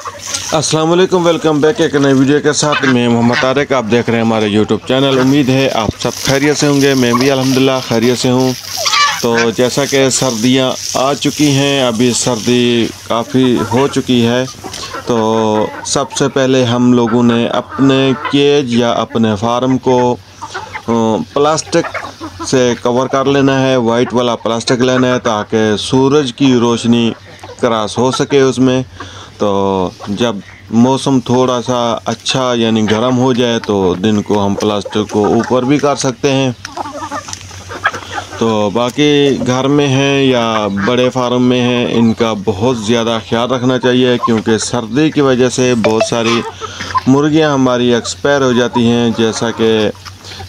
अस्सलाम वालेकुम बैक एक नई वीडियो के साथ। मैं मोहम्मद तारिक, आप देख रहे हैं हमारे यूट्यूब चैनल उम्मीद है आप सब खैरियत से होंगे, मैं भी अल्हम्दुलिल्लाह खैरियत से हूँ। तो जैसा कि सर्दियाँ आ चुकी हैं, अभी सर्दी काफ़ी हो चुकी है। तो सबसे पहले हम लोगों ने अपने केज या अपने फार्म को प्लास्टिक से कवर कर लेना है, वाइट वाला प्लास्टिक लेना है, ताकि सूरज की रोशनी क्रॉस हो सके उसमें। तो जब मौसम थोड़ा सा अच्छा यानी गर्म हो जाए तो दिन को हम प्लास्टिक को ऊपर भी कर सकते हैं। तो बाकी घर में हैं या बड़े फार्म में हैं, इनका बहुत ज़्यादा ख्याल रखना चाहिए क्योंकि सर्दी की वजह से बहुत सारी मुर्गियाँ हमारी एक्सपायर हो जाती हैं, जैसा कि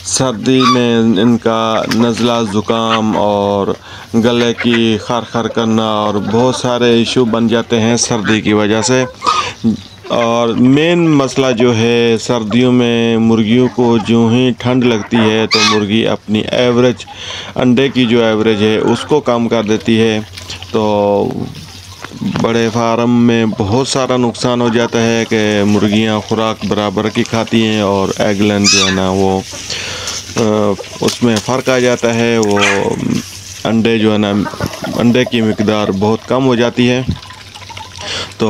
सर्दी में इनका नज़ला, ज़ुकाम और गले की खर खर करना और बहुत सारे इशू बन जाते हैं सर्दी की वजह से। और मेन मसला जो है, सर्दियों में मुर्गियों को जो ही ठंड लगती है तो मुर्गी अपनी एवरेज, अंडे की जो एवरेज है, उसको कम कर देती है। तो बड़े फार्म में बहुत सारा नुकसान हो जाता है कि मुर्गियाँ खुराक बराबर की खाती हैं और एगलन जो है ना, वो उसमें फ़र्क आ जाता है, वो, अंडे जो है ना, अंडे की मकदार बहुत कम हो जाती है। तो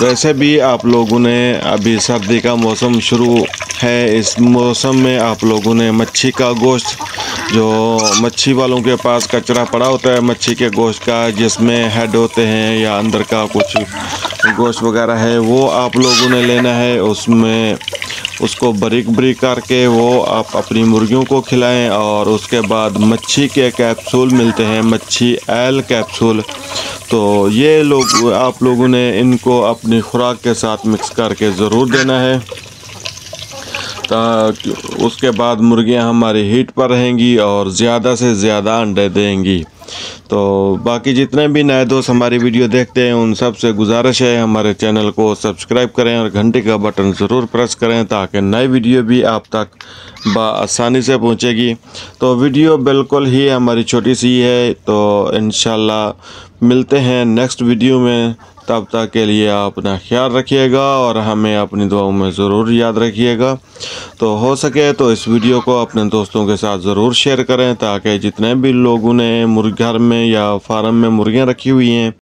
वैसे भी आप लोगों ने, अभी सर्दी का मौसम शुरू है, इस मौसम में आप लोगों ने मच्छी का गोश्त, जो मच्छी वालों के पास कचरा पड़ा होता है, मच्छी के गोश्त का, जिसमें हेड होते हैं या अंदर का कुछ गोश्त वगैरह है, वो आप लोगों ने लेना है, उसमें उसको बरीक बरीक करके वो आप अपनी मुर्गियों को खिलाएँ और उसके बाद मच्छी के कैप्सूल मिलते हैं, मच्छी एल कैप्सूल तो ये लोग, आप लोगों ने इनको अपनी खुराक के साथ मिक्स करके ज़रूर देना है उसके बाद मुर्गियाँ हमारी हीट पर रहेंगी और ज़्यादा से ज़्यादा अंडे देंगी। तो बाकी जितने भी नए दोस्त हमारी वीडियो देखते हैं, उन सबसे गुजारिश है हमारे चैनल को सब्सक्राइब करें और घंटे का बटन ज़रूर प्रेस करें ताकि नई वीडियो भी आप तक आसानी से पहुंचेगी। तो वीडियो बिल्कुल ही हमारी छोटी सी है तो इन मिलते हैं नेक्स्ट वीडियो में। तब तक के लिए आप अपना ख्याल रखिएगा और हमें अपनी दुआओं में ज़रूर याद रखिएगा। तो हो सके तो इस वीडियो को अपने दोस्तों के साथ ज़रूर शेयर करें ताकि जितने भी लोगों ने मुर्ग घर में या फार्म में मुर्गियाँ रखी हुई हैं